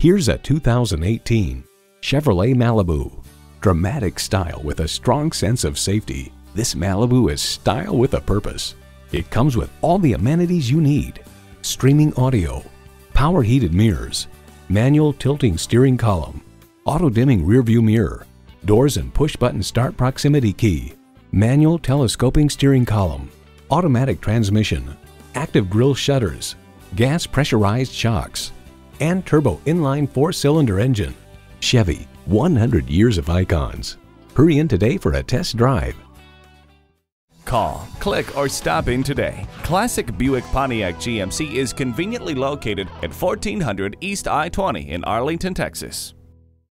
Here's a 2018 Chevrolet Malibu. Dramatic style with a strong sense of safety. This Malibu is style with a purpose. It comes with all the amenities you need. Streaming audio, power heated mirrors, manual tilting steering column, auto dimming rearview mirror, doors and push button start proximity key, manual telescoping steering column, automatic transmission, active grille shutters, gas pressurized shocks, and turbo inline four-cylinder engine. Chevy, 100 years of icons. Hurry in today for a test drive. Call, click, or stop in today. Classic Buick Pontiac GMC is conveniently located at 1400 East I-20 in Arlington, Texas.